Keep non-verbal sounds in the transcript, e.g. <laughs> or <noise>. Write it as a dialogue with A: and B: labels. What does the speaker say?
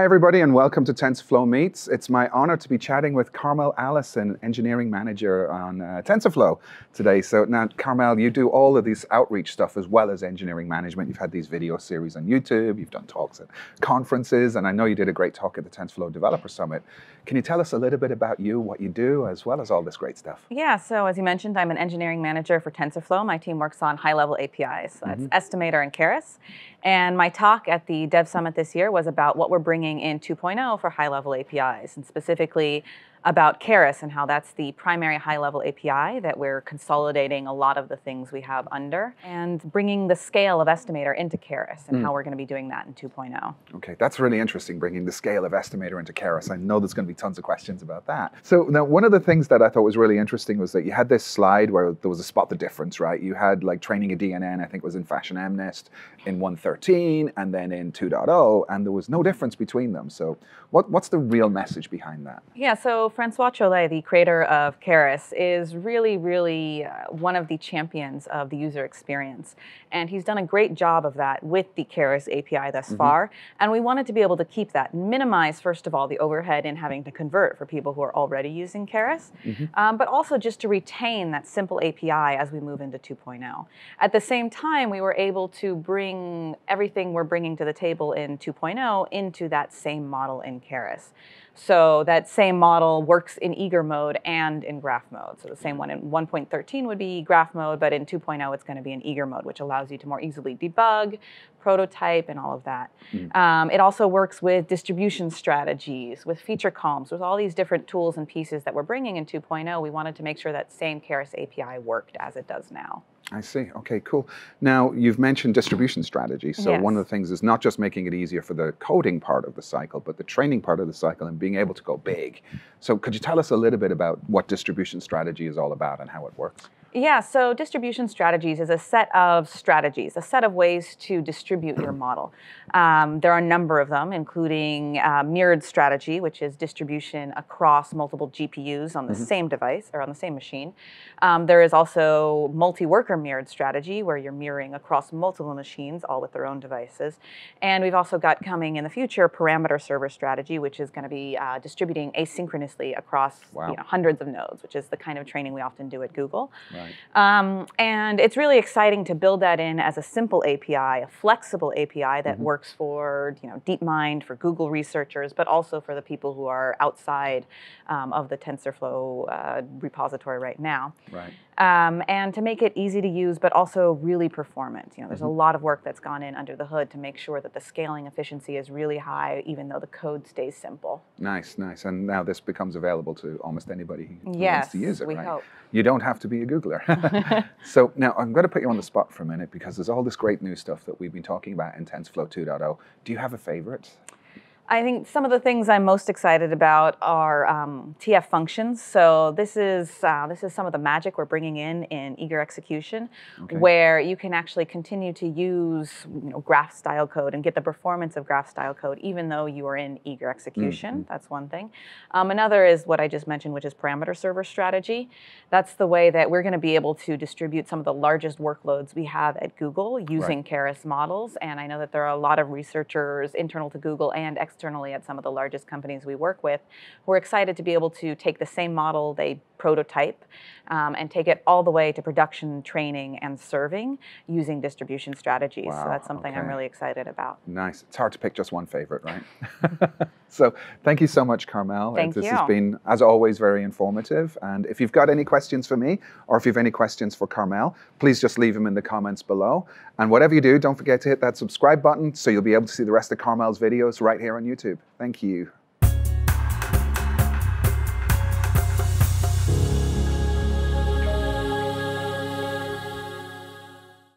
A: Hi, everybody, and welcome to TensorFlow Meets. It's my honor to be chatting with Karmel Allison, Engineering Manager on uh, TensorFlow today. So now, Karmel, you do all of this outreach stuff as well as engineering management. You've had these video series on YouTube, you've done talks at conferences, and I know you did a great talk at the TensorFlow Developer Summit. Can you tell us a little bit about you, what you do, as well as all this great stuff?
B: Yeah, so as you mentioned, I'm an engineering manager for TensorFlow. My team works on high-level APIs. So that's mm -hmm. Estimator and Keras. And my talk at the Dev Summit this year was about what we're bringing in 2.0 for high-level APIs, and specifically about Keras and how that's the primary high-level API that we're consolidating a lot of the things we have under and bringing the scale of Estimator into Keras and mm. how we're going to be doing that in 2.0.
A: Okay, that's really interesting, bringing the scale of Estimator into Keras. I know there's going to be tons of questions about that. So now one of the things that I thought was really interesting was that you had this slide where there was a spot the difference, right? You had like training a DNN, I think it was in Fashion MNIST in 113 and then in 2.0, and there was no difference between them. So what, what's the real message behind that?
B: Yeah, so Francois Chollet, the creator of Keras, is really, really uh, one of the champions of the user experience. And he's done a great job of that with the Keras API thus mm -hmm. far. And we wanted to be able to keep that, minimize, first of all, the overhead in having to convert for people who are already using Keras, mm -hmm. um, but also just to retain that simple API as we move into 2.0. At the same time, we were able to bring everything we're bringing to the table in 2.0 into that same model in Keras. So that same model works in eager mode and in graph mode. So the same one in 1.13 would be graph mode, but in 2.0 it's going to be in eager mode, which allows you to more easily debug, prototype, and all of that. Mm. Um, it also works with distribution strategies, with feature columns, with all these different tools and pieces that we're bringing in 2.0. We wanted to make sure that same Keras API worked as it does now.
A: I see. Okay, cool. Now, you've mentioned distribution strategy. So yes. one of the things is not just making it easier for the coding part of the cycle, but the training part of the cycle and being able to go big. So could you tell us a little bit about what distribution strategy is all about and how it works?
B: Yeah, so distribution strategies is a set of strategies, a set of ways to distribute your <clears throat> model. Um, there are a number of them, including uh, mirrored strategy, which is distribution across multiple GPUs on the mm -hmm. same device or on the same machine. Um, there is also multi-worker mirrored strategy, where you're mirroring across multiple machines, all with their own devices. And we've also got coming in the future parameter server strategy, which is going to be uh, distributing asynchronously across wow. you know, hundreds of nodes, which is the kind of training we often do at Google. Right. Right. Um, and it's really exciting to build that in as a simple API, a flexible API that mm -hmm. works for you know DeepMind, for Google researchers, but also for the people who are outside um, of the TensorFlow uh, repository right now.
A: Right
B: um, and to make it easy to use, but also really performant. You know, there's mm -hmm. a mm-hmm. lot of work that's gone in under the hood to make sure that the scaling efficiency is really high, even though the code stays simple.
A: Nice, nice. And now this becomes available to almost anybody who
B: yes,
A: wants to use it,
B: we
A: right?
B: Hope.
A: You don't have to be a Googler. <laughs> <laughs> so now I'm going to put you on the spot for a minute because there's all this great new stuff that we've been talking about in TensorFlow 2.0. Do you have a favorite?
B: I think some of the things I'm most excited about are um, TF functions. So this is uh, this is some of the magic we're bringing in in eager execution, okay. where you can actually continue to use you know, graph style code and get the performance of graph style code even though you are in eager execution. Mm -hmm. That's one thing. Um, another is what I just mentioned, which is parameter server strategy. That's the way that we're going to be able to distribute some of the largest workloads we have at Google using right. Keras models. And I know that there are a lot of researchers internal to Google and external externally at some of the largest companies we work with, we're excited to be able to take the same model they prototype um, and take it all the way to production training and serving using distribution strategies. Wow, so that's something okay. I'm really excited about.
A: Nice. It's hard to pick just one favorite, right? <laughs> so thank you so much, Karmel.
B: Thank
A: this
B: you.
A: has been, as always, very informative. And if you've got any questions for me or if you have any questions for Karmel, please just leave them in the comments below. And whatever you do, don't forget to hit that subscribe button so you'll be able to see the rest of Karmel's videos right here on YouTube. Thank you.